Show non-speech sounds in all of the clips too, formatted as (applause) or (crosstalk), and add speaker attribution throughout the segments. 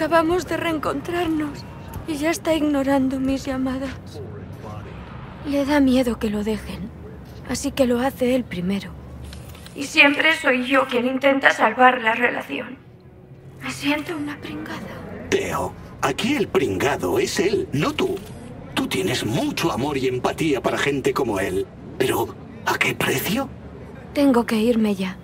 Speaker 1: Acabamos de reencontrarnos y ya está ignorando mis llamadas. Le da miedo que lo dejen, así que lo hace él primero. Y siempre soy yo quien intenta salvar la relación. Me siento una pringada.
Speaker 2: Teo, aquí el pringado es él, no tú. Tú tienes mucho amor y empatía para gente como él. Pero, ¿a qué precio?
Speaker 1: Tengo que irme ya.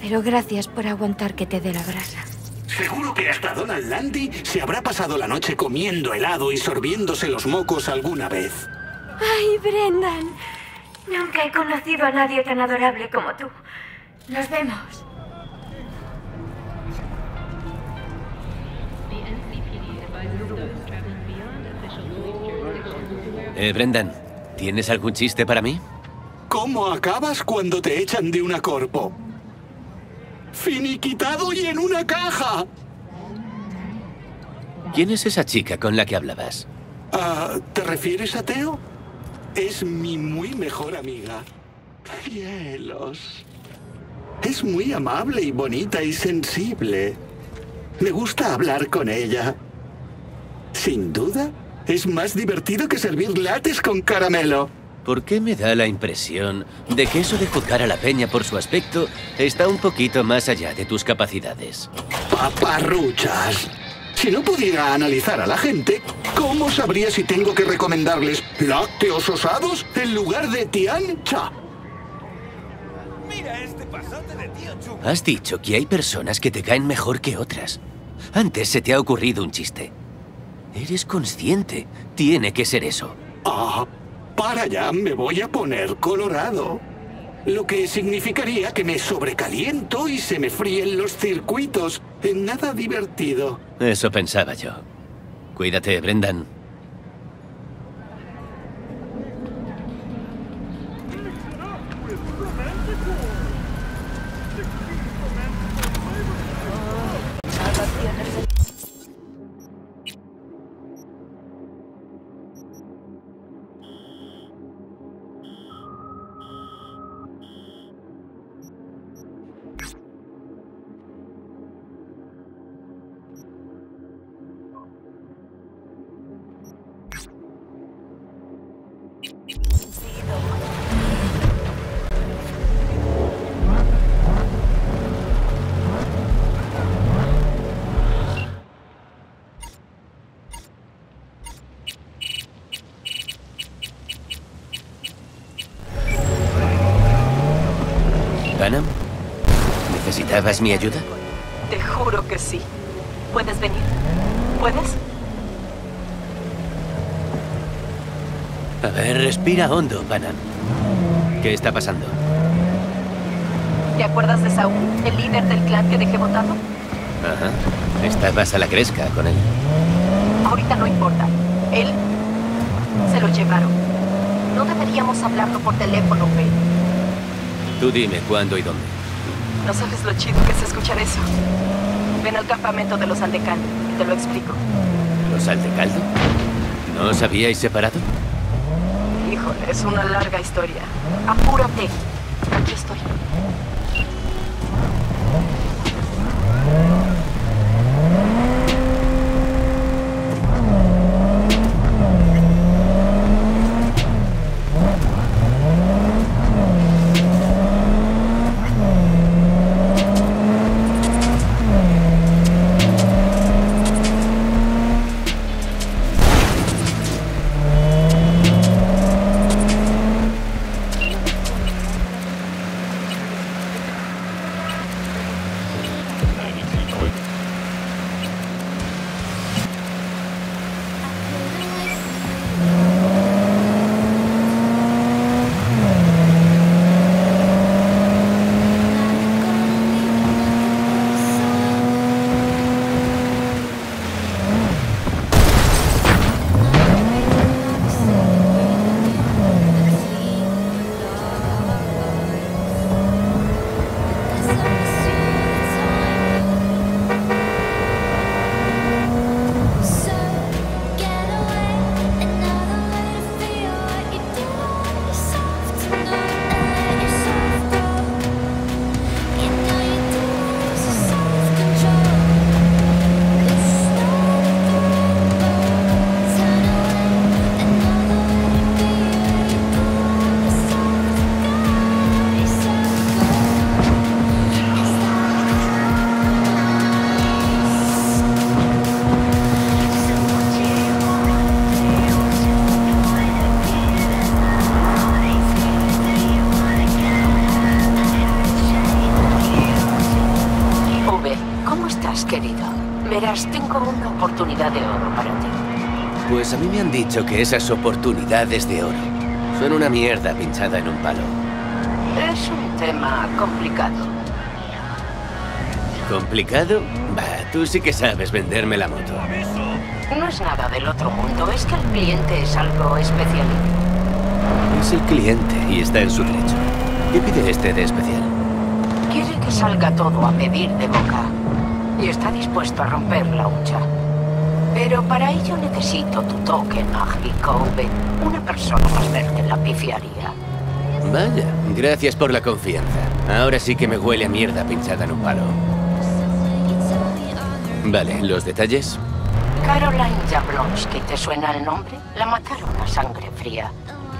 Speaker 1: Pero gracias por aguantar que te dé la brasa.
Speaker 2: Seguro que hasta Donald Landy se habrá pasado la noche comiendo helado y sorbiéndose los mocos alguna vez.
Speaker 1: ¡Ay, Brendan! Nunca he conocido a nadie tan adorable como tú. Nos vemos.
Speaker 3: Eh, Brendan, ¿tienes algún chiste para mí?
Speaker 2: ¿Cómo acabas cuando te echan de una corpo? Finiquitado y en una caja.
Speaker 3: ¿Quién es esa chica con la que hablabas?
Speaker 2: Ah, ¿Te refieres a Teo? Es mi muy mejor amiga. Cielos. Es muy amable y bonita y sensible. Me gusta hablar con ella. Sin duda, es más divertido que servir lates con caramelo.
Speaker 3: ¿Por qué me da la impresión de que eso de juzgar a la peña por su aspecto está un poquito más allá de tus capacidades?
Speaker 2: Paparruchas. Si no pudiera analizar a la gente, ¿cómo sabría si tengo que recomendarles lácteos osados en lugar de Tian Cha?
Speaker 4: Mira este pasote de tío.
Speaker 3: Has dicho que hay personas que te caen mejor que otras. Antes se te ha ocurrido un chiste. Eres consciente. Tiene que ser eso.
Speaker 2: Ah, para allá me voy a poner colorado. Lo que significaría que me sobrecaliento y se me fríen los circuitos. Nada divertido.
Speaker 3: Eso pensaba yo. Cuídate, Brendan. ¿Necesitabas mi ayuda?
Speaker 5: Te juro que sí. ¿Puedes venir? ¿Puedes?
Speaker 3: A ver, respira hondo, Panam. ¿Qué está pasando?
Speaker 5: ¿Te acuerdas de Saúl, el líder del clan que dejé votado?
Speaker 3: Ajá. Estabas a la cresca con él.
Speaker 5: Ahorita no importa. Él se lo llevaron. No deberíamos hablarlo por teléfono, Ben.
Speaker 3: Tú dime cuándo y dónde.
Speaker 5: No sabes lo chido que es escuchar eso. Ven al campamento de los Aldecaldo y te lo explico.
Speaker 3: ¿Los Aldecaldo? ¿No os habíais separado?
Speaker 5: Híjole, es una larga historia. Apúrate.
Speaker 3: Dicho que esas oportunidades de oro son una mierda pinchada en un palo.
Speaker 5: Es un tema complicado.
Speaker 3: ¿Complicado? Va, tú sí que sabes venderme la moto.
Speaker 5: No es nada del otro mundo, es que el cliente es algo especial.
Speaker 3: Es el cliente y está en su derecho. ¿Qué pide este de especial?
Speaker 5: Quiere que salga todo a pedir de boca. Y está dispuesto a romper la hucha. Pero para ello necesito tu toque mágico, Ben. Una persona más verde en la pifiaría.
Speaker 3: Vaya, gracias por la confianza. Ahora sí que me huele a mierda pinchada en un palo. Vale, ¿los detalles?
Speaker 5: Caroline Jablonski, ¿te suena el nombre? La mataron a sangre fría.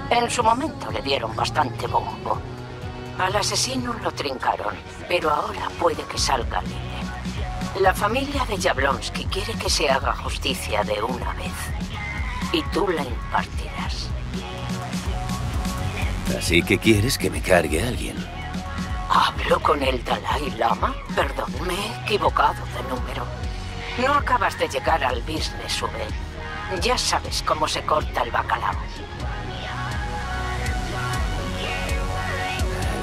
Speaker 5: En su momento le dieron bastante bombo. Al asesino lo trincaron, pero ahora puede que salga libre. La familia de Jablonski quiere que se haga justicia de una vez. Y tú la impartirás.
Speaker 3: Así que quieres que me cargue a alguien.
Speaker 5: ¿Hablo con el Dalai Lama? Perdón, me he equivocado de número. No acabas de llegar al business, V. Ya sabes cómo se corta el bacalao.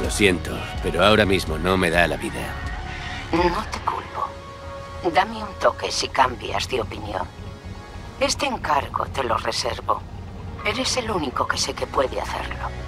Speaker 3: Lo siento, pero ahora mismo no me da la vida.
Speaker 5: No te culpo. Dame un toque si cambias de opinión. Este encargo te lo reservo. Eres el único que sé que puede hacerlo.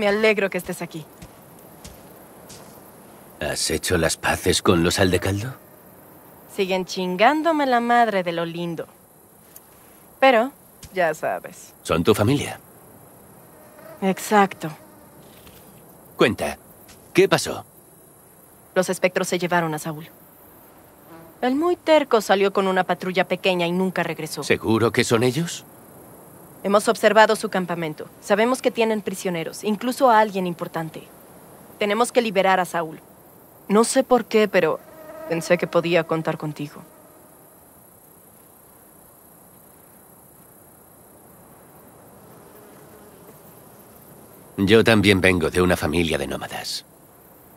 Speaker 6: Me alegro que estés aquí.
Speaker 3: ¿Has hecho las paces con los Aldecaldo?
Speaker 6: Siguen chingándome la madre de lo lindo. Pero, ya sabes.
Speaker 3: ¿Son tu familia?
Speaker 6: Exacto.
Speaker 3: Cuenta, ¿qué pasó?
Speaker 6: Los espectros se llevaron a Saúl. El muy terco salió con una patrulla pequeña y nunca regresó.
Speaker 3: ¿Seguro que son ellos?
Speaker 6: Hemos observado su campamento. Sabemos que tienen prisioneros, incluso a alguien importante. Tenemos que liberar a Saúl. No sé por qué, pero pensé que podía contar contigo.
Speaker 3: Yo también vengo de una familia de nómadas.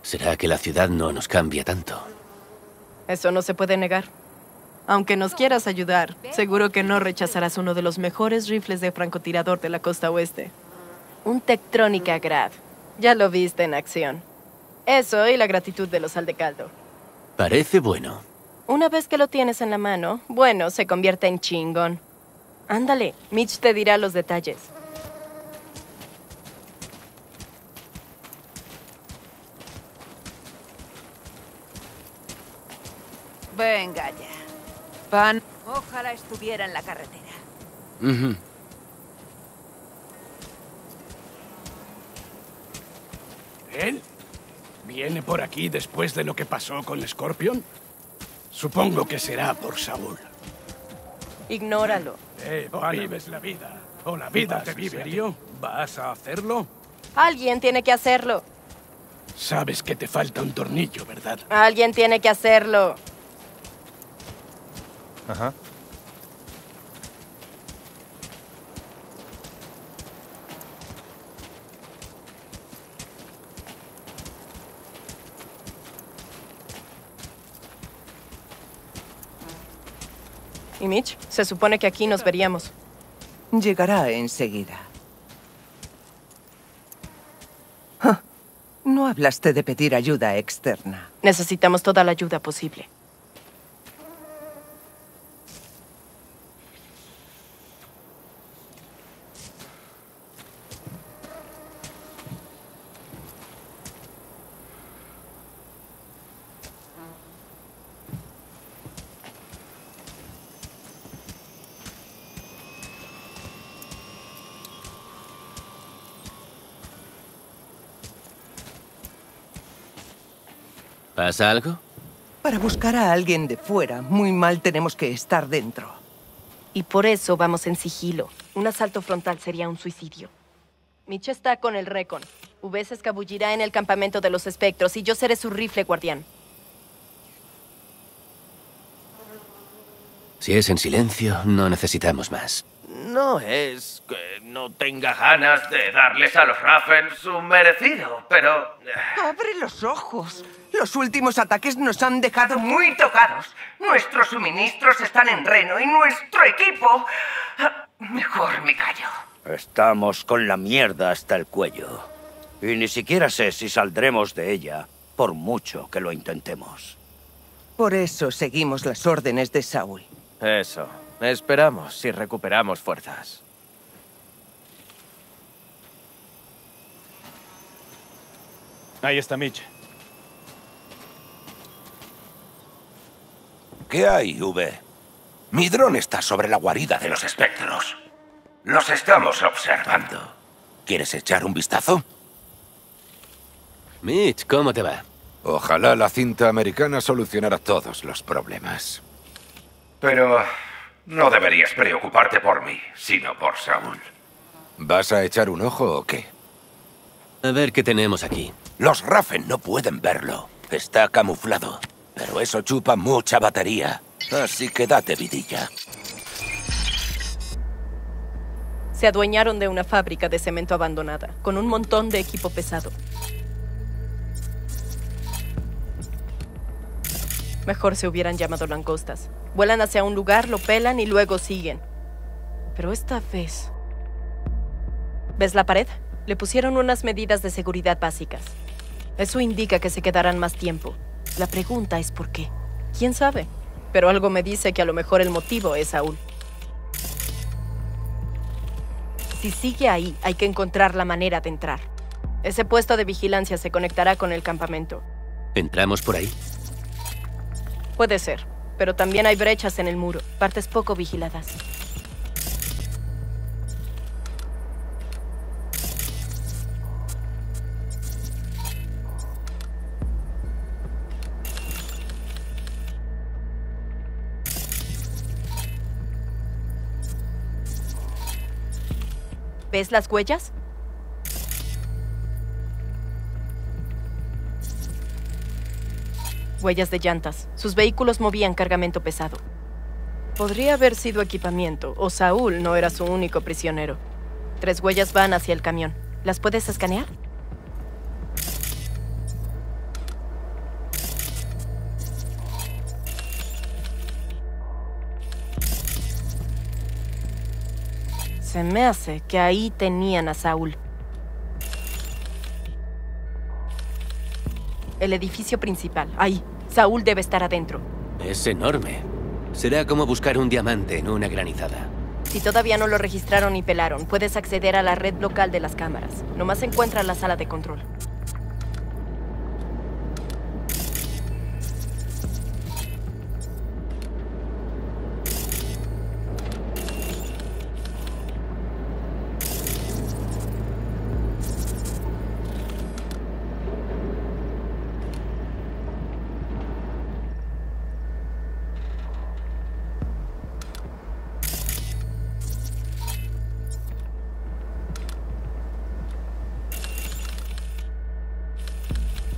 Speaker 3: ¿Será que la ciudad no nos cambia tanto?
Speaker 6: Eso no se puede negar. Aunque nos quieras ayudar, seguro que no rechazarás uno de los mejores rifles de francotirador de la costa oeste. Un Tektronica Grad. Ya lo viste en acción. Eso y la gratitud de los Aldecaldo.
Speaker 3: Parece bueno.
Speaker 6: Una vez que lo tienes en la mano, bueno, se convierte en chingón. Ándale, Mitch te dirá los detalles.
Speaker 7: Venga ya. Pan. Ojalá estuviera en la carretera.
Speaker 8: ¿Él? ¿Viene por aquí después de lo que pasó con Scorpion? Supongo que será por Saúl.
Speaker 6: Ignóralo.
Speaker 8: Eh, o vives la vida. O la vida te vive. ¿Vas a hacerlo?
Speaker 6: Alguien tiene que hacerlo.
Speaker 8: Sabes que te falta un tornillo, ¿verdad?
Speaker 6: Alguien tiene que hacerlo.
Speaker 9: Ajá.
Speaker 6: ¿Y Mitch? Se supone que aquí nos veríamos.
Speaker 10: Llegará enseguida. Ah, No hablaste de pedir ayuda externa.
Speaker 6: Necesitamos toda la ayuda posible.
Speaker 3: ¿Pasa algo?
Speaker 10: Para buscar a alguien de fuera, muy mal tenemos que estar dentro.
Speaker 6: Y por eso vamos en sigilo. Un asalto frontal sería un suicidio. Mitch está con el Recon. V se escabullirá en el campamento de los espectros y yo seré su rifle guardián.
Speaker 3: Si es en silencio, no necesitamos más.
Speaker 11: No es que no tenga ganas de darles a los Raffen su merecido, pero...
Speaker 10: ¡Abre los ojos! Los últimos ataques nos han dejado muy tocados. Nuestros suministros están en Reno y nuestro equipo... Ah, Mejor me callo.
Speaker 12: Estamos con la mierda hasta el cuello. Y ni siquiera sé si saldremos de ella, por mucho que lo intentemos.
Speaker 10: Por eso seguimos las órdenes de Saúl.
Speaker 9: Eso. Esperamos si recuperamos fuerzas. Ahí está Mitch.
Speaker 13: ¿Qué hay, V? Mi dron está sobre la guarida de los espectros. Los estamos observando. ¿Quieres echar un vistazo?
Speaker 3: Mitch, ¿cómo te va?
Speaker 14: Ojalá la cinta americana solucionara todos los problemas.
Speaker 13: Pero no deberías preocuparte por mí, sino por Saúl.
Speaker 14: ¿Vas a echar un ojo o qué?
Speaker 3: A ver qué tenemos aquí.
Speaker 13: Los Raffen no pueden verlo. Está camuflado. Pero eso chupa mucha batería. Así que date vidilla.
Speaker 6: Se adueñaron de una fábrica de cemento abandonada, con un montón de equipo pesado. Mejor se hubieran llamado langostas. Vuelan hacia un lugar, lo pelan y luego siguen. Pero esta vez... ¿Ves la pared? Le pusieron unas medidas de seguridad básicas. Eso indica que se quedarán más tiempo. La pregunta es por qué. ¿Quién sabe? Pero algo me dice que a lo mejor el motivo es Saúl. Si sigue ahí, hay que encontrar la manera de entrar. Ese puesto de vigilancia se conectará con el campamento.
Speaker 3: ¿Entramos por ahí?
Speaker 6: Puede ser, pero también hay brechas en el muro, partes poco vigiladas. ¿Ves las huellas? Huellas de llantas. Sus vehículos movían cargamento pesado. Podría haber sido equipamiento, o Saúl no era su único prisionero. Tres huellas van hacia el camión. ¿Las puedes escanear? Se me hace que ahí tenían a Saúl. El edificio principal. Ahí. Saúl debe estar adentro.
Speaker 3: Es enorme. Será como buscar un diamante en una granizada.
Speaker 6: Si todavía no lo registraron y pelaron, puedes acceder a la red local de las cámaras. Nomás encuentra la sala de control.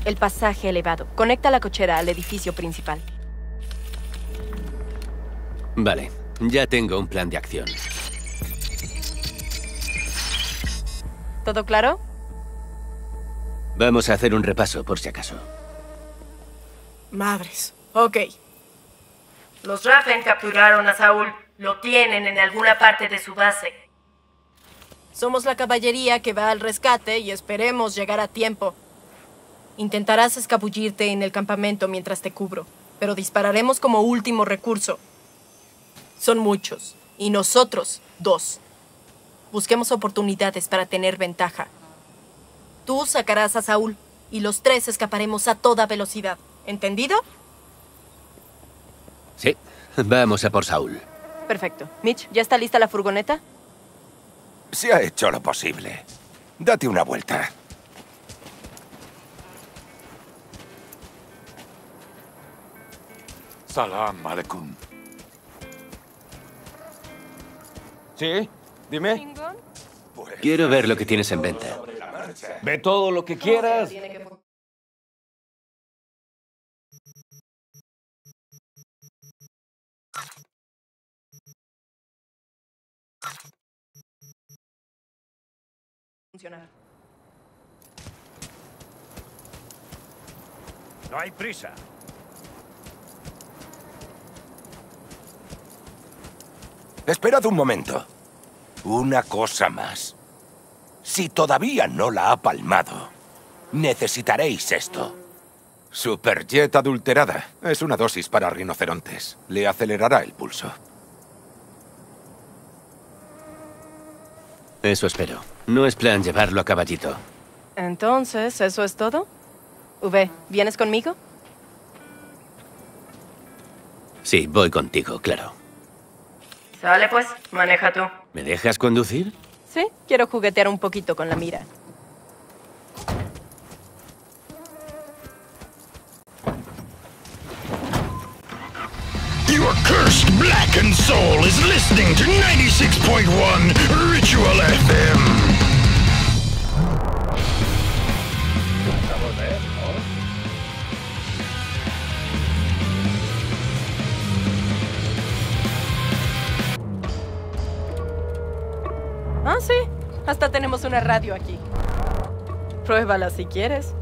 Speaker 6: El pasaje elevado. Conecta la cochera al edificio principal.
Speaker 3: Vale, ya tengo un plan de acción.
Speaker 6: ¿Todo claro?
Speaker 3: Vamos a hacer un repaso por si acaso.
Speaker 6: Madres. Ok. Los Raffen capturaron a Saúl. Lo tienen en alguna parte de su base. Somos la caballería que va al rescate y esperemos llegar a tiempo. Intentarás escabullirte en el campamento mientras te cubro, pero dispararemos como último recurso. Son muchos, y nosotros dos. Busquemos oportunidades para tener ventaja. Tú sacarás a Saúl, y los tres escaparemos a toda velocidad. ¿Entendido?
Speaker 3: Sí, vamos a por Saúl.
Speaker 6: Perfecto. Mitch, ¿ya está lista la furgoneta?
Speaker 13: Se ha hecho lo posible. Date una vuelta.
Speaker 14: Salam aleikum.
Speaker 15: ¿Sí? Dime.
Speaker 3: Quiero ver lo que tienes en venta.
Speaker 15: Ve todo lo que quieras.
Speaker 6: Funcionar.
Speaker 8: No hay prisa.
Speaker 13: Esperad un momento. Una cosa más. Si todavía no la ha palmado, necesitaréis esto.
Speaker 14: Superjet adulterada. Es una dosis para rinocerontes. Le acelerará el pulso.
Speaker 3: Eso espero. No es plan llevarlo a caballito.
Speaker 6: Entonces, ¿eso es todo? V, ¿vienes conmigo?
Speaker 3: Sí, voy contigo, claro.
Speaker 6: Sale pues, maneja tú.
Speaker 3: ¿Me dejas conducir?
Speaker 6: Sí, quiero juguetear un poquito con la mira.
Speaker 16: Your cursed blackened soul is listening to 96.1 Ritual FM.
Speaker 6: Hasta tenemos una radio aquí. Pruébala si quieres.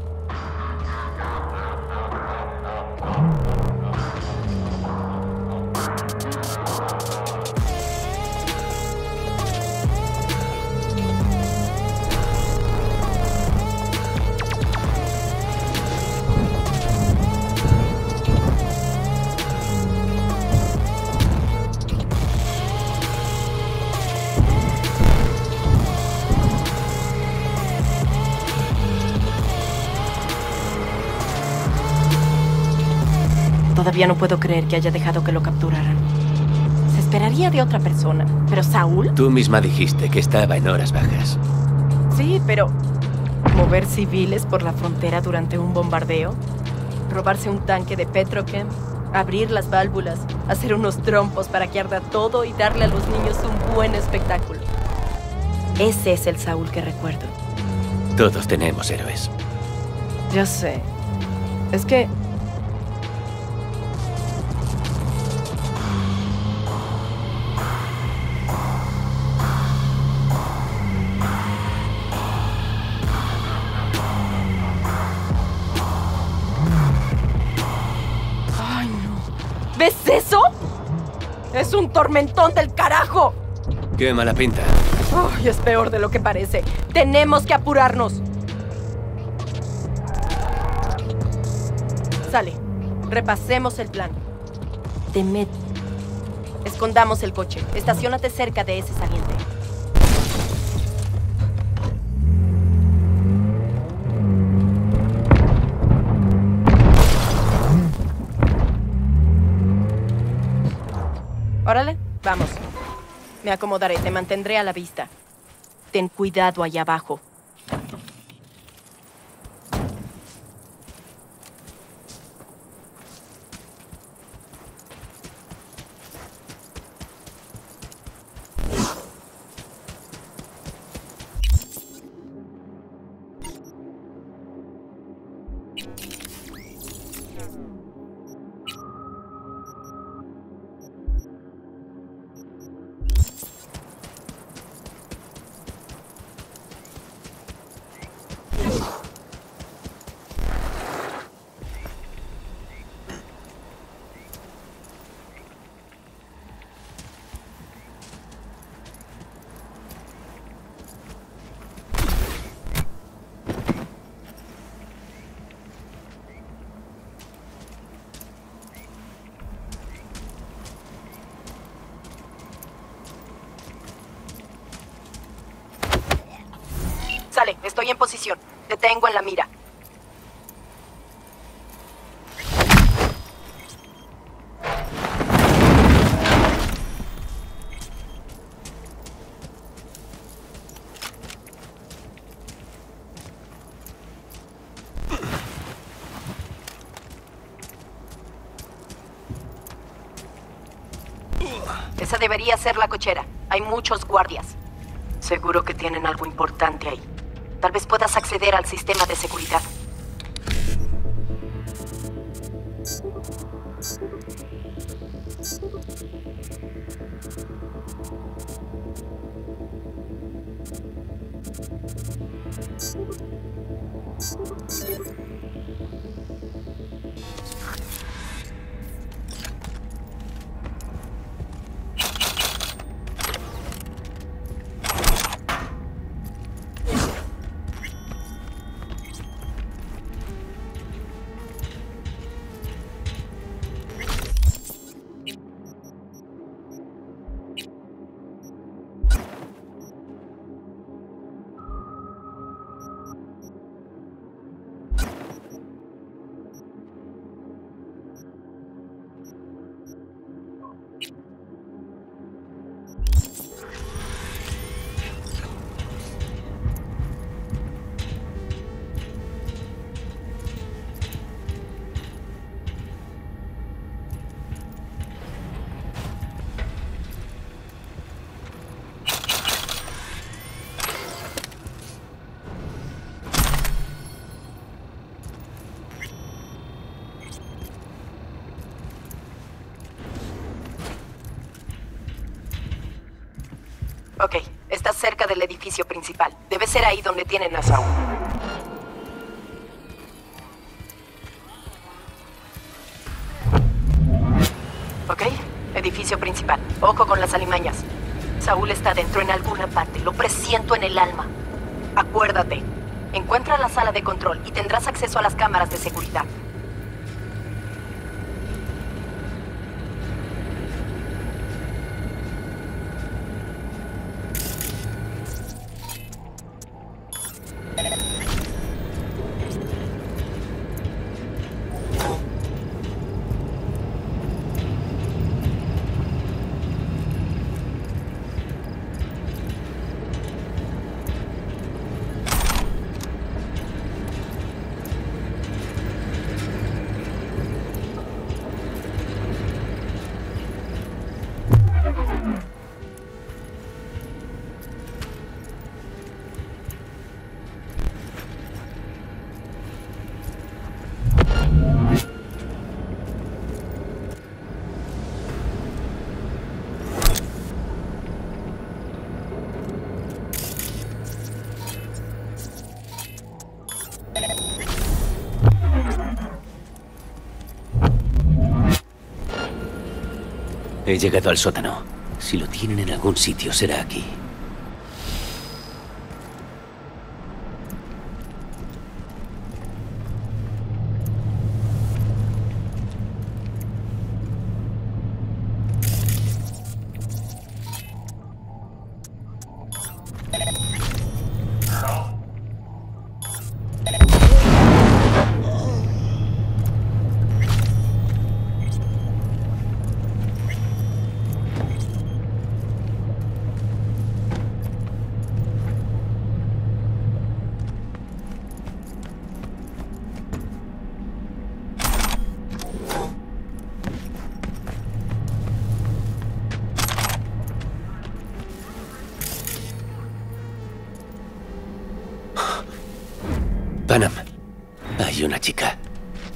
Speaker 6: Todavía no puedo creer que haya dejado que lo capturaran. Se esperaría de otra persona. Pero Saúl.
Speaker 3: Tú misma dijiste que estaba en horas bajas.
Speaker 6: Sí, pero. Mover civiles por la frontera durante un bombardeo. Robarse un tanque de Petrochem. Abrir las válvulas. Hacer unos trompos para que arda todo y darle a los niños un buen espectáculo. Ese es el Saúl que recuerdo.
Speaker 3: Todos tenemos héroes.
Speaker 6: Ya sé. Es que ¡Es un tormentón del carajo!
Speaker 3: Qué mala pinta.
Speaker 6: ¡Ay, es peor de lo que parece! ¡Tenemos que apurarnos! Sale. Repasemos el plan. Te met... Escondamos el coche. Estaciónate cerca de ese saliente. Órale, vamos. Me acomodaré, te mantendré a la vista. Ten cuidado allá abajo. Te tengo en la mira. Esa debería ser la cochera. Hay muchos guardias. Seguro que tienen algo importante ahí. Tal vez puedas acceder al sistema de seguridad. Edificio principal. Debe ser ahí donde tienen a Saúl. Ok, edificio principal. Ojo con las alimañas. Saúl está dentro en alguna parte. Lo presiento en el alma. Acuérdate. Encuentra la sala de control y tendrás acceso a las cámaras de seguridad.
Speaker 3: He llegado al sótano. Si lo tienen en algún sitio, será aquí.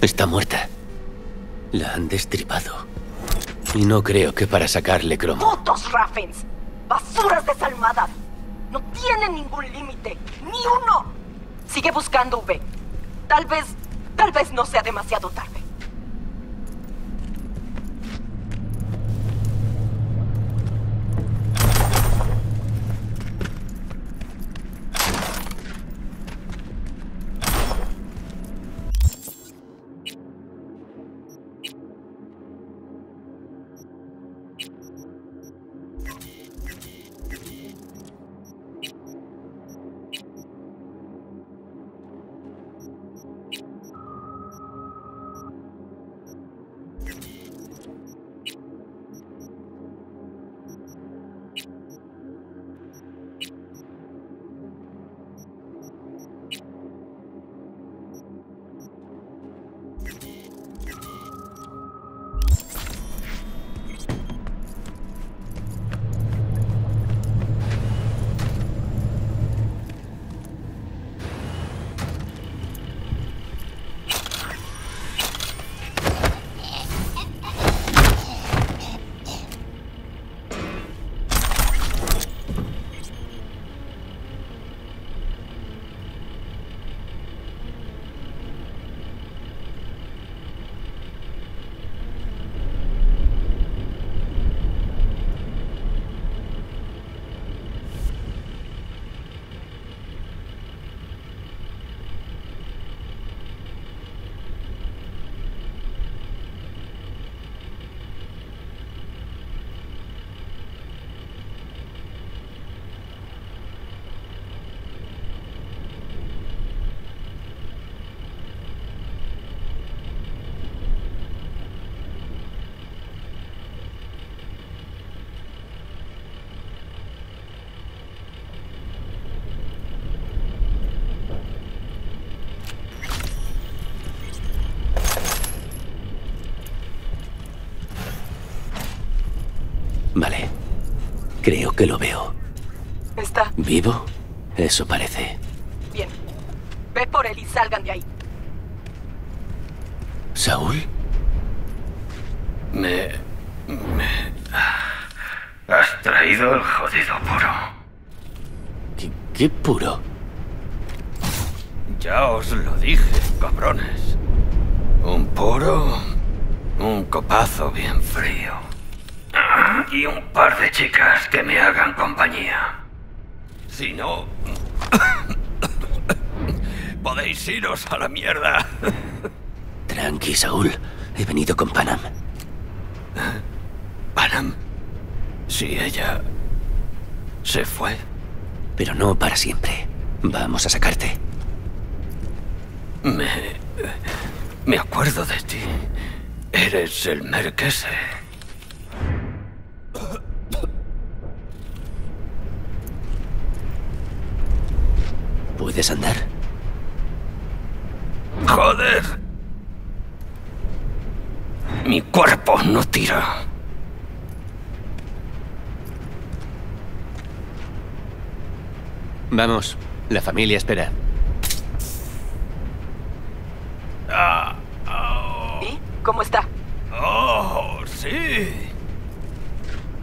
Speaker 3: Está muerta. La han destripado. Y no creo que para sacarle cromo.
Speaker 6: ¡Putos Raffens! ¡Basuras desalmadas! No tienen ningún límite. ¡Ni uno! Sigue buscando, V. Tal vez... Tal vez no sea demasiado tarde.
Speaker 3: Creo que lo veo.
Speaker 6: Está
Speaker 3: ¿Vivo? Eso parece.
Speaker 6: bien. Ve por él y salgan de ahí.
Speaker 3: ¿Saúl?
Speaker 11: Me... me... Has traído el jodido puro.
Speaker 3: ¿Qué puro?
Speaker 11: Ya os lo dije, cabrones. Un puro, un copazo bien frío. Y un par de chicas que me hagan compañía. Si no... (coughs) Podéis iros a la mierda.
Speaker 3: Tranqui, Saúl. He venido con Panam.
Speaker 11: ¿Panam? Si ella... se fue.
Speaker 3: Pero no para siempre. Vamos a sacarte.
Speaker 11: Me... me acuerdo de ti. Eres el merquese.
Speaker 3: ¿Puedes andar?
Speaker 11: Joder. Mi cuerpo no tira.
Speaker 3: Vamos. La familia espera.
Speaker 6: ¿Y cómo está?
Speaker 11: Oh, sí.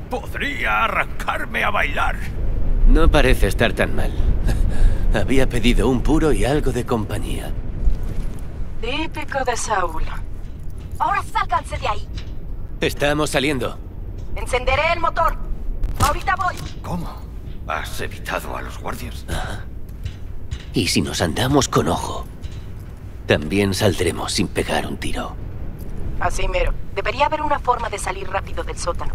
Speaker 11: Podría arrancarme a bailar.
Speaker 3: No parece estar tan mal. Había pedido un puro y algo de compañía.
Speaker 6: Típico de Saúl.
Speaker 17: Ahora sálganse de ahí.
Speaker 3: Estamos saliendo.
Speaker 17: Encenderé el motor. Ahorita voy.
Speaker 11: ¿Cómo? ¿Has evitado a los guardias?
Speaker 3: Y si nos andamos con ojo, también saldremos sin pegar un tiro.
Speaker 6: Así mero. Debería haber una forma de salir rápido del sótano.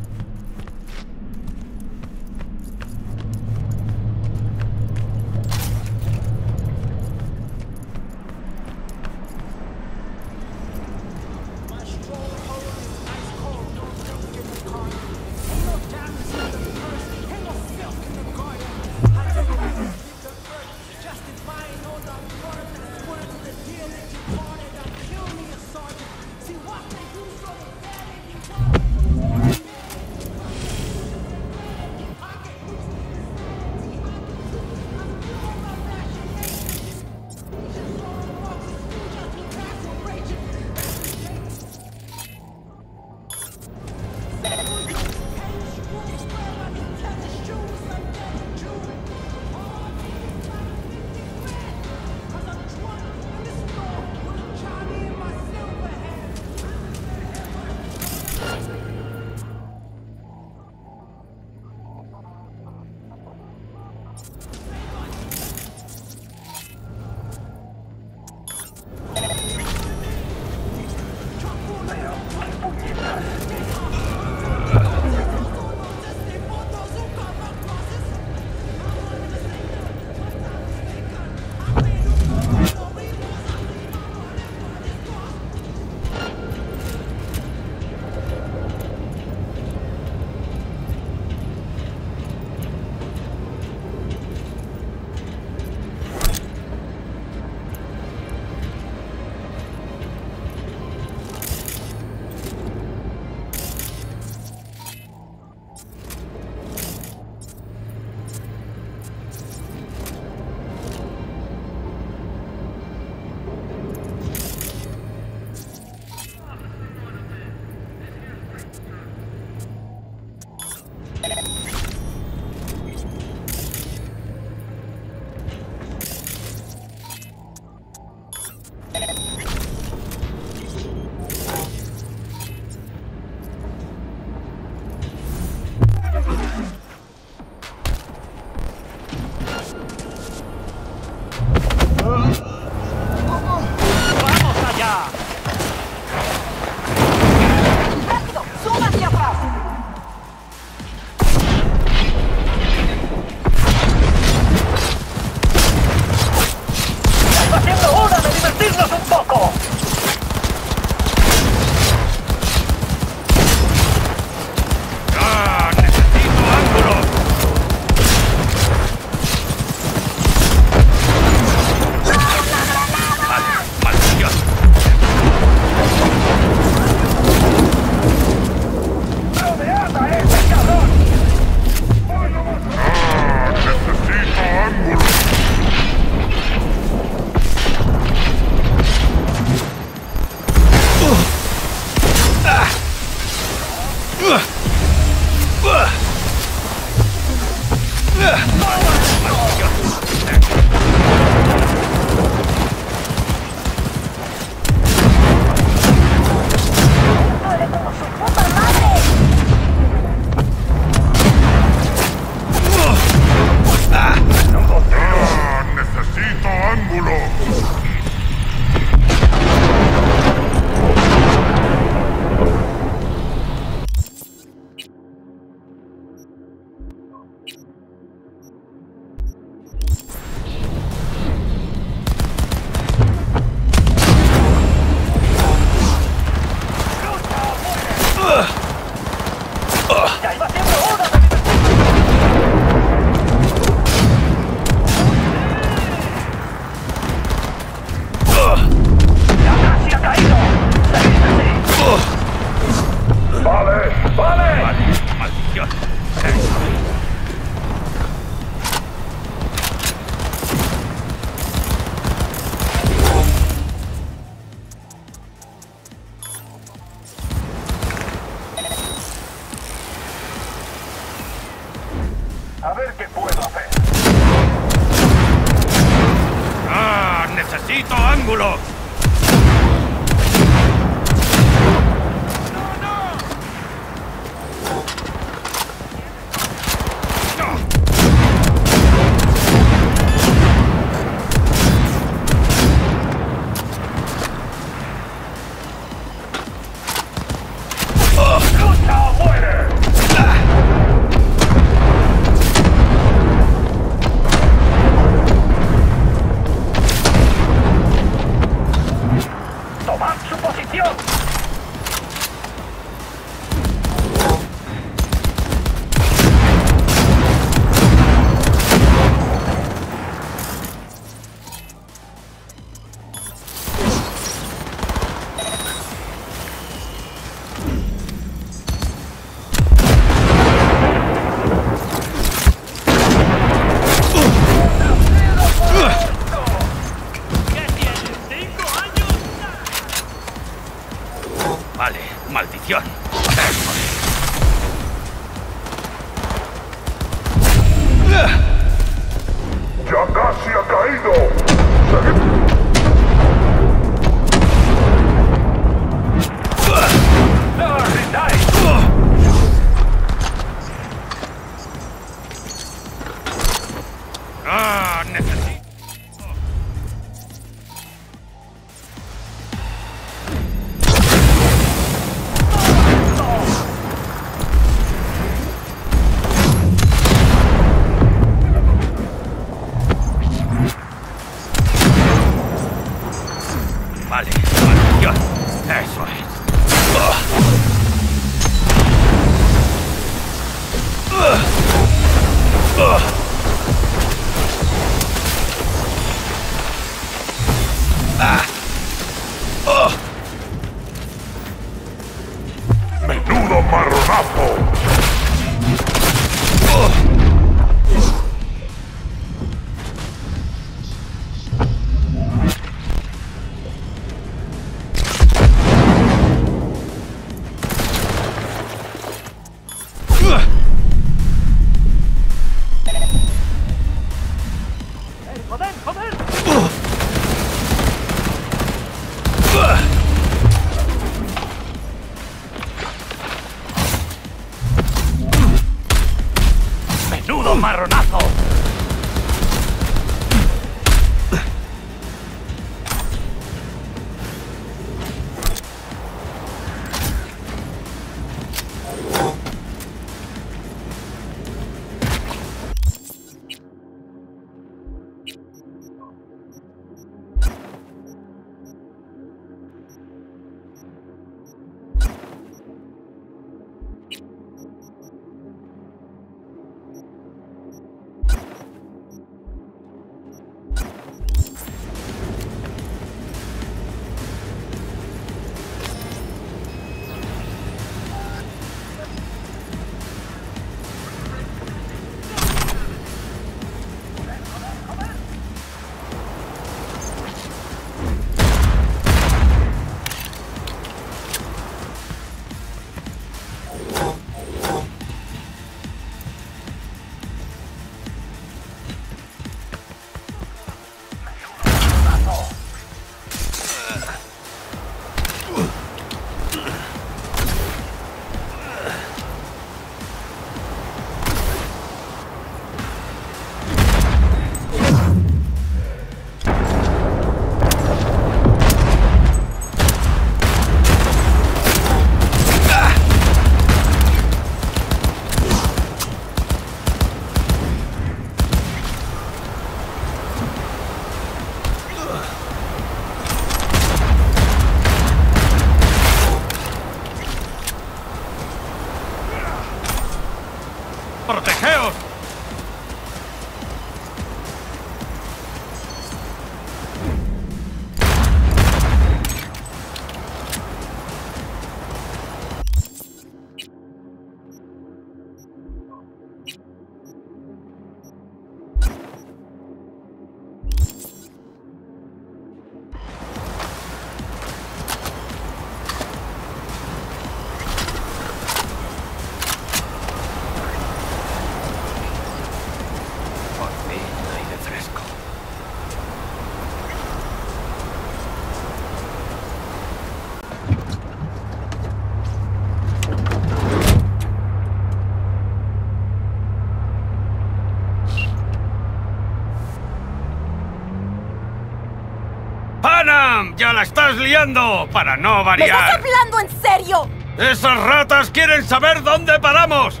Speaker 16: Ya
Speaker 11: la estás liando, para no
Speaker 17: ¿Me estás
Speaker 11: variar.
Speaker 17: hablando en serio?
Speaker 11: Esas ratas quieren saber dónde paramos.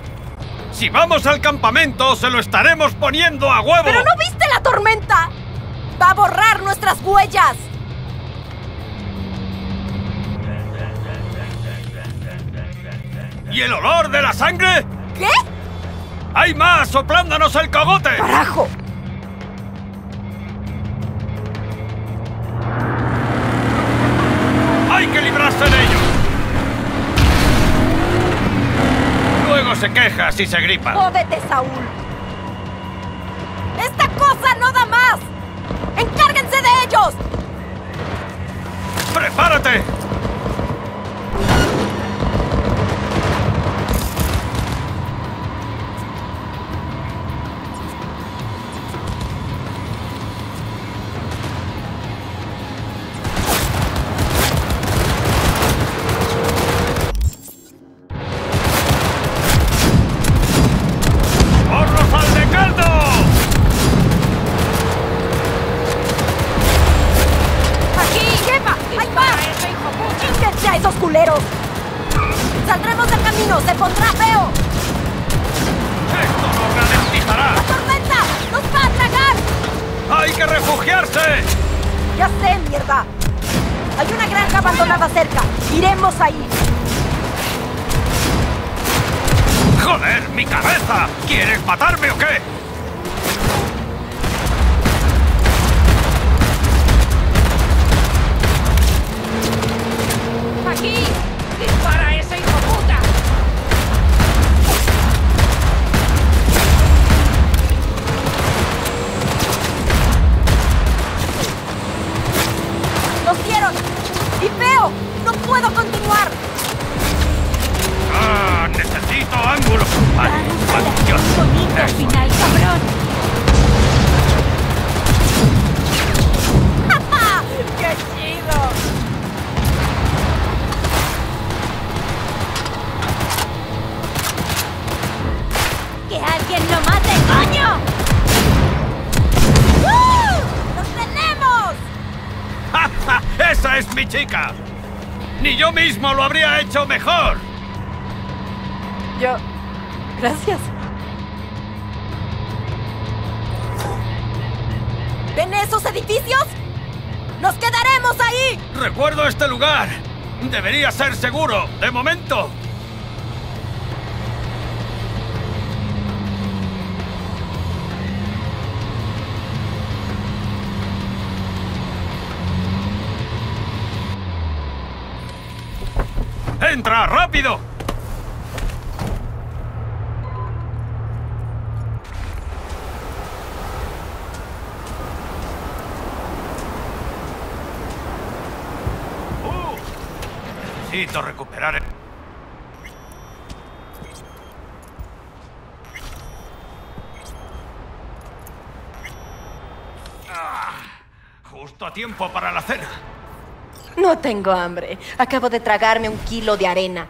Speaker 11: Si vamos al campamento, se lo estaremos poniendo a huevo.
Speaker 17: ¿Pero no viste la tormenta? Va a borrar nuestras huellas.
Speaker 11: ¿Y el olor de la sangre?
Speaker 17: ¿Qué?
Speaker 11: ¡Hay más soplándonos el cogote!
Speaker 17: ¡Carajo!
Speaker 11: Luego se queja si se gripa.
Speaker 17: ¡Jódete, Saúl! ¡Esta cosa no da más! ¡Encárguense de ellos!
Speaker 11: ¡Prepárate! Chica! ¡Ni yo mismo lo habría hecho mejor!
Speaker 6: Yo... Gracias.
Speaker 17: ¿Ven esos edificios? ¡Nos quedaremos ahí!
Speaker 11: ¡Recuerdo este lugar! Debería ser seguro, de momento. ¡Entra, rápido! Uh, necesito recuperar el... Ah, justo a tiempo para la cena.
Speaker 6: No tengo hambre. Acabo de tragarme un kilo de arena.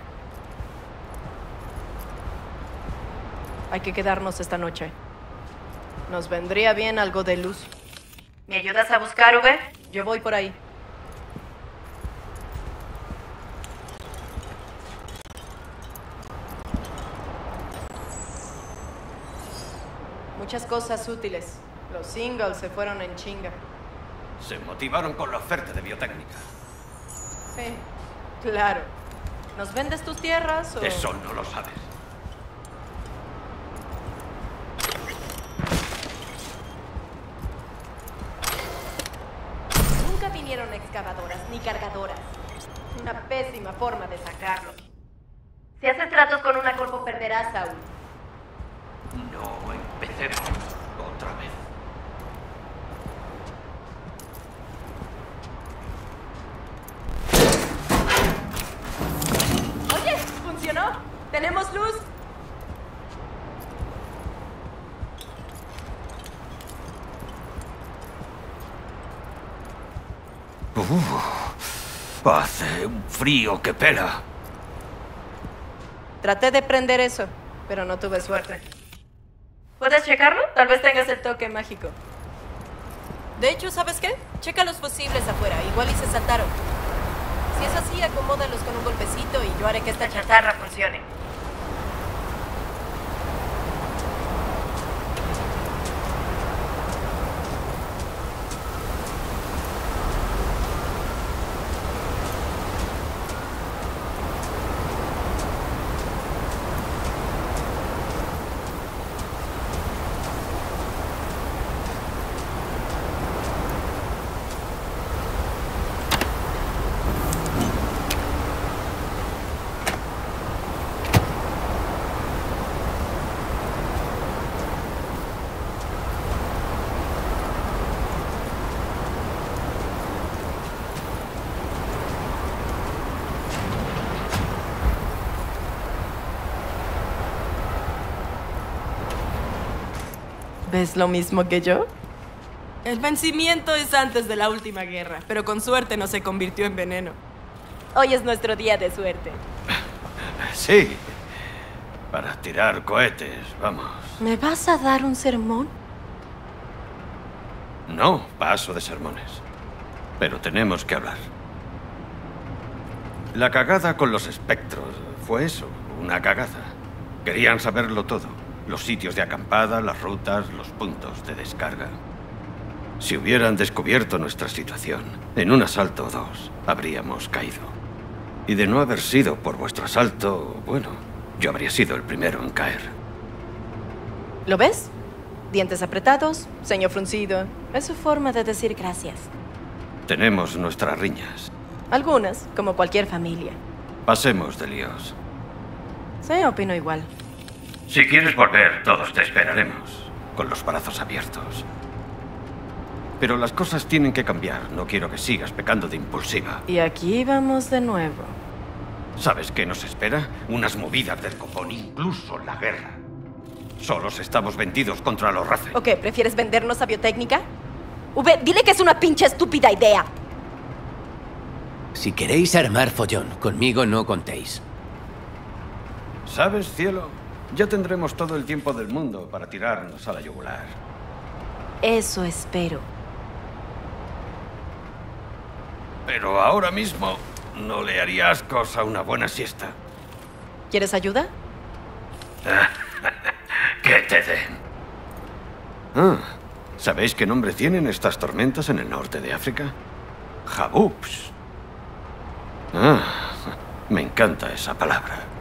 Speaker 6: Hay que quedarnos esta noche. Nos vendría bien algo de luz. ¿Me ayudas a buscar, V? Yo voy por ahí. Muchas cosas útiles. Los singles se fueron en chinga.
Speaker 11: Se motivaron con la oferta de biotécnica.
Speaker 6: Claro. ¿Nos vendes tus tierras o...?
Speaker 11: Eso no lo sabes.
Speaker 6: Nunca vinieron excavadoras ni cargadoras. Una pésima forma de sacarlos. Si haces tratos con una corpo perderás, Saúl.
Speaker 11: No empecemos otra vez.
Speaker 6: Oye, ¿funcionó? ¿Tenemos luz?
Speaker 11: Uh, hace un frío que pela.
Speaker 6: Traté de prender eso, pero no tuve suerte. ¿Puedes checarlo? Tal vez tengas el toque mágico. De hecho, ¿sabes qué? Checa los fusibles afuera, igual y se saltaron. Si es así, acomódalos con un golpecito y yo haré que esta chatarra funcione. ¿Ves lo mismo que yo? El vencimiento es antes de la última guerra, pero con suerte no se convirtió en veneno. Hoy es nuestro día de suerte.
Speaker 11: Sí. Para tirar cohetes, vamos.
Speaker 6: ¿Me vas a dar un sermón?
Speaker 11: No, paso de sermones. Pero tenemos que hablar. La cagada con los espectros fue eso, una cagada. Querían saberlo todo. Los sitios de acampada, las rutas, los puntos de descarga. Si hubieran descubierto nuestra situación, en un asalto o dos, habríamos caído. Y de no haber sido por vuestro asalto, bueno, yo habría sido el primero en caer.
Speaker 6: ¿Lo ves? Dientes apretados, ceño fruncido. Es su forma de decir gracias.
Speaker 11: Tenemos nuestras riñas.
Speaker 6: Algunas, como cualquier familia.
Speaker 11: Pasemos de líos.
Speaker 6: Sí, opino igual.
Speaker 11: Si quieres volver, todos te esperaremos, con los brazos abiertos. Pero las cosas tienen que cambiar. No quiero que sigas pecando de impulsiva.
Speaker 6: Y aquí vamos de nuevo.
Speaker 11: ¿Sabes qué nos espera? Unas movidas del copón, incluso la guerra. Solos estamos vendidos contra los races.
Speaker 17: ¿O qué? ¿Prefieres vendernos a biotécnica? V, dile que es una pinche estúpida idea.
Speaker 3: Si queréis armar follón, conmigo no contéis.
Speaker 11: ¿Sabes, cielo? Ya tendremos todo el tiempo del mundo para tirarnos a la yugular.
Speaker 17: Eso espero.
Speaker 11: Pero ahora mismo no le haría ascos a una buena siesta.
Speaker 6: ¿Quieres ayuda? (laughs)
Speaker 11: que te den. Ah, ¿sabéis qué nombre tienen estas tormentas en el norte de África? Jaboops. Ah, me encanta esa palabra.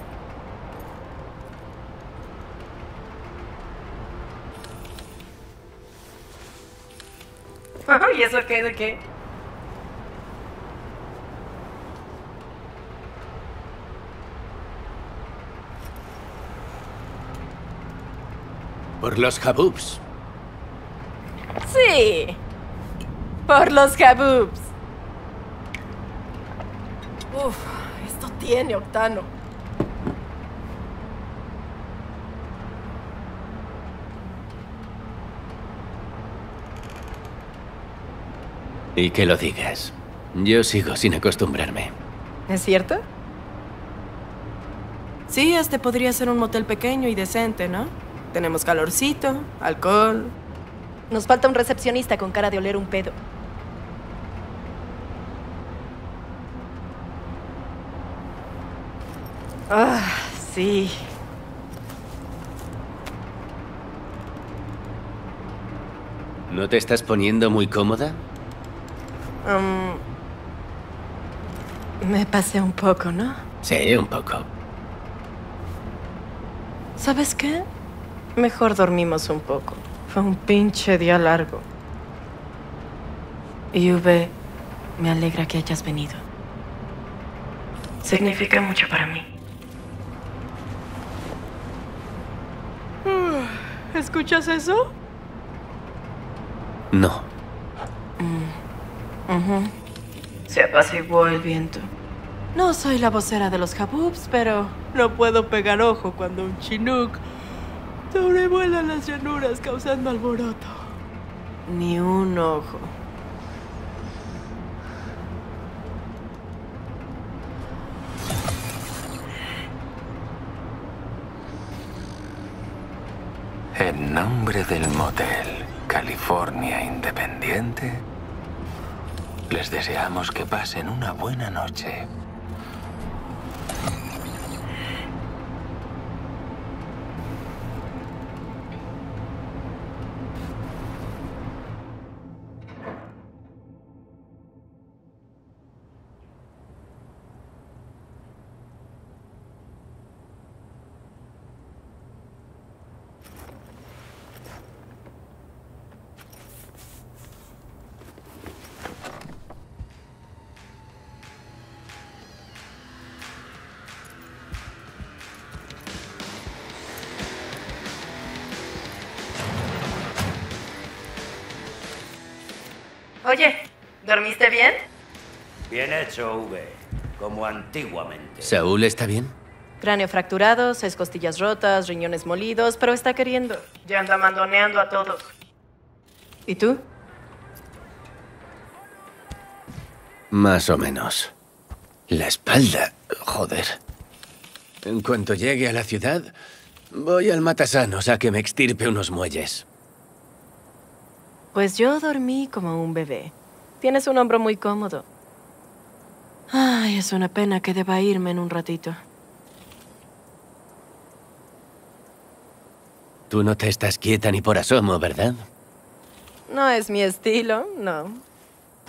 Speaker 11: (laughs)
Speaker 6: ¿Y eso qué? ¿De qué?
Speaker 3: Por los Haboobs.
Speaker 6: Sí. Por los Haboobs. Uf, esto tiene octano.
Speaker 3: Y que lo digas. Yo sigo sin acostumbrarme.
Speaker 6: ¿Es cierto? Sí, este podría ser un motel pequeño y decente, ¿no? Tenemos calorcito, alcohol.
Speaker 17: Nos falta un recepcionista con cara de oler un pedo.
Speaker 6: Ah, sí.
Speaker 3: ¿No te estás poniendo muy cómoda?
Speaker 6: Um, me pasé un poco, ¿no?
Speaker 3: Sí, un poco.
Speaker 6: ¿Sabes qué? Mejor dormimos un poco. Fue un pinche día largo. Y V, me alegra que hayas venido. Significa mucho para mí. ¿Escuchas eso?
Speaker 3: No.
Speaker 6: Se apaciguó el viento. No soy la vocera de los Haboobs, pero no puedo pegar ojo cuando un Chinook sobrevuela las llanuras causando alboroto. Ni un ojo.
Speaker 18: En nombre del motel.
Speaker 11: California independiente. Les deseamos que pasen una buena noche.
Speaker 6: ¿Dormiste bien?
Speaker 12: Bien hecho, V. Como antiguamente.
Speaker 3: ¿Saúl está bien?
Speaker 6: Cráneo fracturado, seis costillas rotas, riñones molidos, pero está queriendo. Ya anda mandoneando a todos. ¿Y tú?
Speaker 3: Más o menos. La espalda. Joder. En cuanto llegue a la ciudad, voy al matasanos a que me extirpe unos muelles.
Speaker 6: Pues yo dormí como un bebé. Tienes un hombro muy cómodo. Ay, es una pena que deba irme en un ratito.
Speaker 3: Tú no te estás quieta ni por asomo, ¿verdad?
Speaker 6: No es mi estilo, no.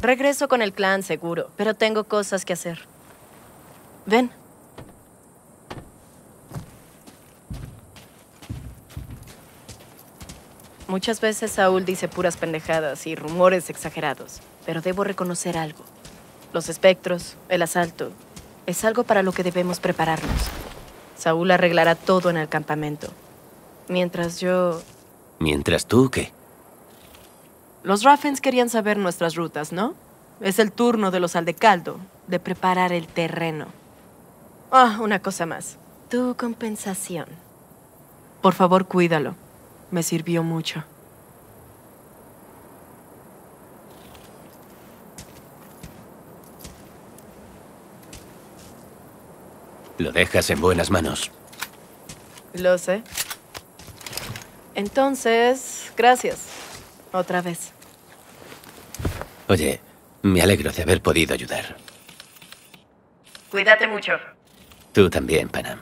Speaker 6: Regreso con el clan seguro, pero tengo cosas que hacer. Ven. Muchas veces Saúl dice puras pendejadas y rumores exagerados, pero debo reconocer algo. Los espectros, el asalto, es algo para lo que debemos prepararnos. Saúl arreglará todo en el campamento. Mientras yo...
Speaker 3: Mientras tú, ¿qué?
Speaker 6: Los Raffens querían saber nuestras rutas, ¿no? Es el turno de los Aldecaldo de preparar el terreno. Ah, una cosa más. Tu compensación. Por favor, cuídalo. Me sirvió mucho.
Speaker 3: Lo dejas en buenas manos.
Speaker 6: Lo sé. Entonces, gracias. Otra vez.
Speaker 3: Oye, me alegro de haber podido ayudar.
Speaker 6: Cuídate mucho.
Speaker 3: Tú también, Panam.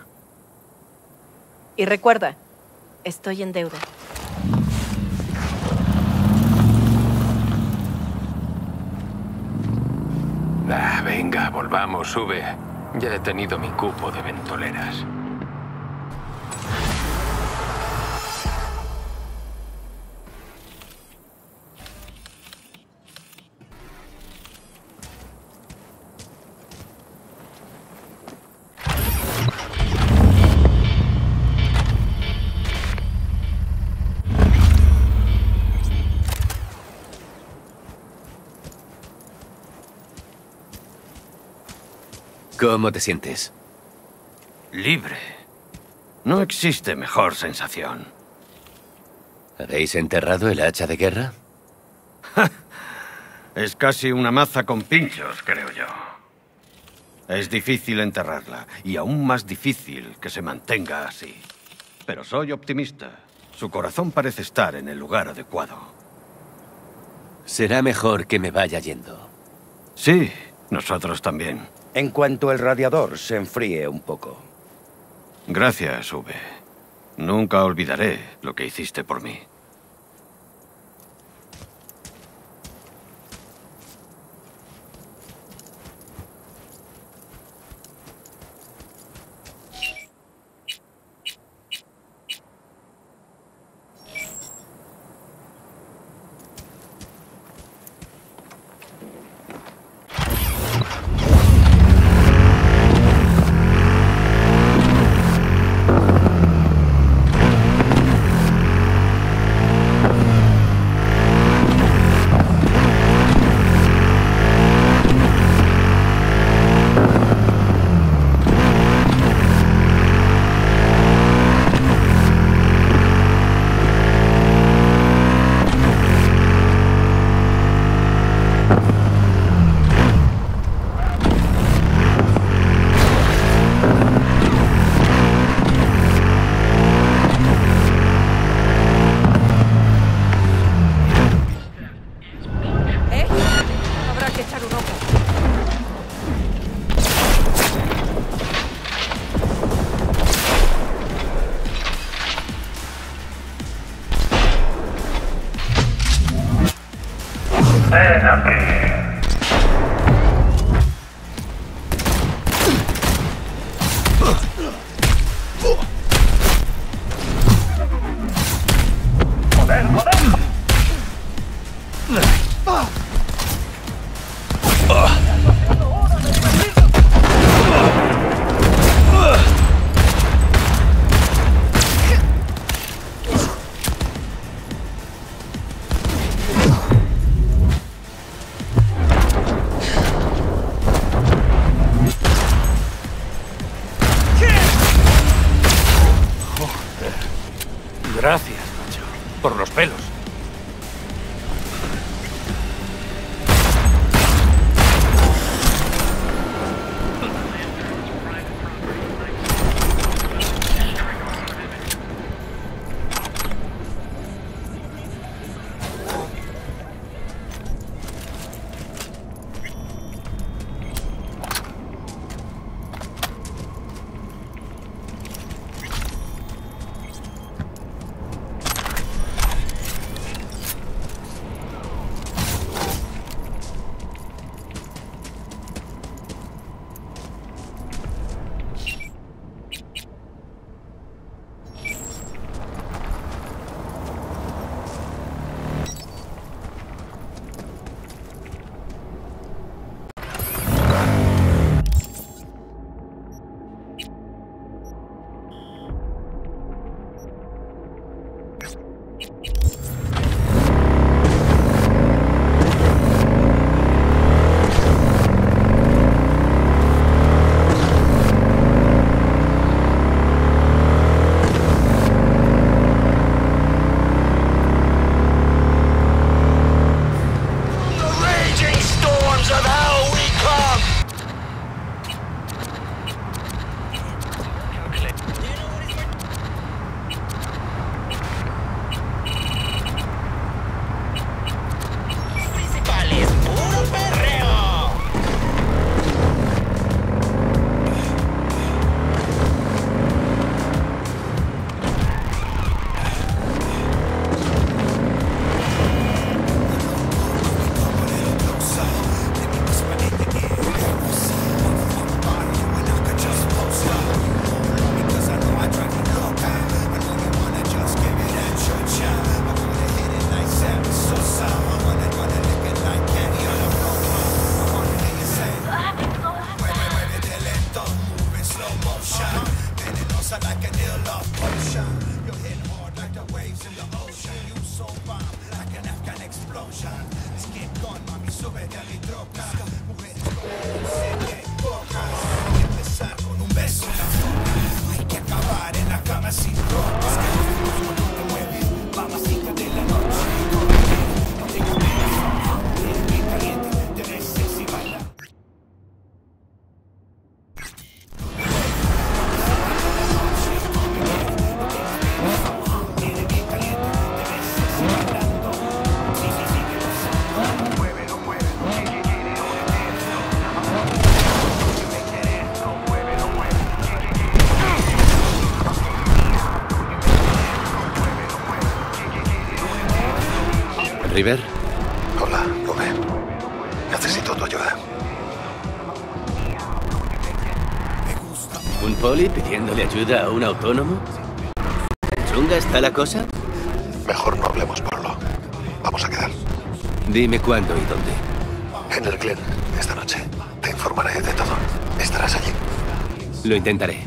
Speaker 6: Y recuerda, estoy en deuda.
Speaker 11: Ah, venga, volvamos, sube. Ya he tenido mi cupo de ventoleras.
Speaker 3: ¿Cómo te sientes?
Speaker 11: Libre. No existe mejor sensación.
Speaker 3: ¿Habéis enterrado el hacha de guerra? (laughs)
Speaker 11: Es casi una maza con pinchos, creo yo. Es difícil enterrarla, y aún más difícil que se mantenga así. Pero soy optimista. Su corazón parece estar en el lugar adecuado.
Speaker 3: Será mejor que me vaya yendo.
Speaker 11: Sí, nosotros también.
Speaker 12: En cuanto el radiador se enfríe un poco.
Speaker 11: Gracias, V. Nunca olvidaré lo que hiciste por mí. Gracias, macho. Por los pelos.
Speaker 18: Ayuda
Speaker 3: a un autónomo? ¿Chunga está la cosa?
Speaker 18: Mejor no hablemos, Pablo. Vamos a quedar.
Speaker 3: Dime cuándo y dónde.
Speaker 18: En el Glen, esta noche. Te informaré de todo. Estarás allí.
Speaker 3: Lo intentaré.